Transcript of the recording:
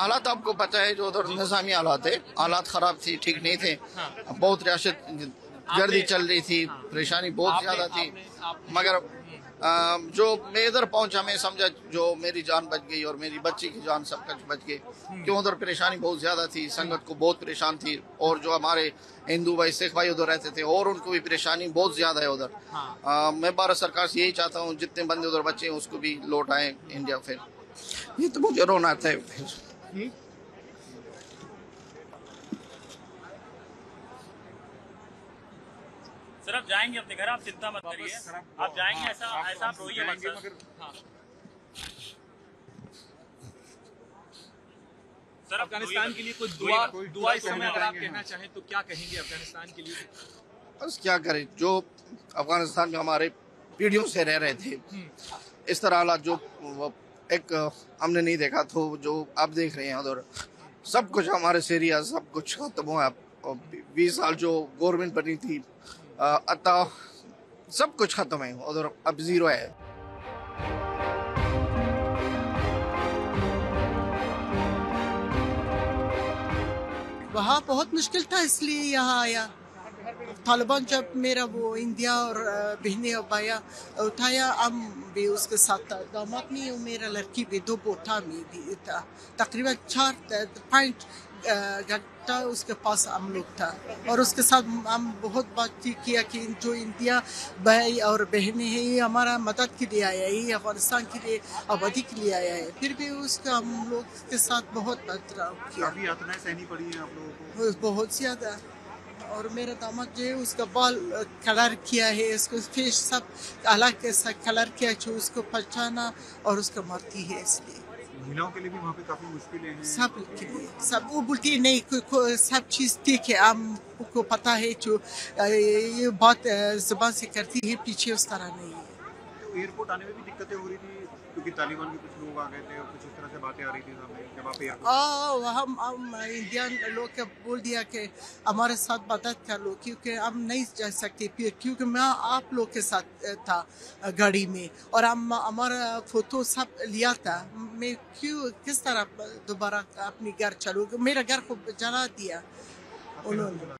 हालात आपको पता है जो उधर निजामी हालात है। हालात खराब थी ठीक नहीं थे। बहुत रियासत गर्दी चल रही थी परेशानी बहुत ज़्यादा थी। मगर अ, जो मैं इधर पहुँचा मैं समझा जो मेरी जान बच गई और मेरी बच्ची की जान सब कुछ बच गई। क्यों उधर परेशानी बहुत ज़्यादा थी? संगत को बहुत परेशान थी। और जो हमारे हिंदू भाई सिख भाई उधर रहते थे और उनको भी परेशानी बहुत ज़्यादा है उधर। हाँ। मैं भारत सरकार से यही चाहता हूँ जितने बंदे उधर बच्चे हैं उसको भी लौट आए इंडिया फिर। ये तो मुझे रोना आता है। सर आप जाएँगे अपने घर आप चिंता मत करिए। आप जाएँगे ऐसा ऐसा आप रोइए मत सर। हाँ। सर अफ़गानिस्तान के लिए कोई दुआ दुआ इस समय अगर आप कहना चाहें तो क्या कहेंगे अफ़गानिस्तान के लिए? बस क्या करें जो अफ़गानिस्तान में हमारे पीढ़ियों से रह रहे थे इस तरह जो एक हमने नहीं देखा तो जो आप देख रहे हैं उधर सब कुछ हमारे से एरिया सब कुछ खत्म हुआ बीस साल जो गवर्नमेंट बनी थी अतः, सब कुछ खत्म है उधर अब ज़ीरो है। वहाँ बहुत मुश्किल था इसलिए यहाँ आया। तालिबान जब मेरा वो इंडिया और बहने और भाया उठाया हम भी उसके साथ था। दामाद में और मेरा लड़की भी दो बोटा में भी था। तकरीबन चार पॉइंट घंटा उसके पास हम लोग था। और उसके साथ हम बहुत बातचीत किया कि जो इंडिया भाई और बहनें हैं ये हमारा मदद के लिए आया है ये अफ़गानिस्तान के लिए आबादी के लिए आया है। फिर भी उसका हम लोग के साथ बहुत बदलाव किया। बहुत ज़्यादा। और मेरा दामाद जो है उसका बाल कलर किया है उसको फेस सब अलग कैसा कलर किया जो उसको पहचाना और उसका मरती है इसलिए। महिलाओं के लिए भी वहाँ पे काफ़ी मुश्किलें हैं। सब के लिए सब वो बोलती नहीं को, को, सब चीज़ ठीक है हमको पता है जो ये बात जबान से करती है पीछे उस तरह नहीं। एयरपोर्ट आने में भी दिक्कतें हो रही थी क्योंकि तालिबान के कुछ लोग आ गए थे और कुछ इस तरह से बातें आ रही थी सामने जब आप एयरपोर्ट हम हम इंडियन लोग के बोल दिया कि हमारे साथ मदद कर लो क्योंकि हम नहीं जा सकते क्योंकि मैं आप लोग के साथ था गाड़ी में और हम हमारा फ़ोटो सब लिया था। मैं क्यों किस तरह दोबारा अपनी घर चलूँ? मेरा घर को जला दिया उन्होंने।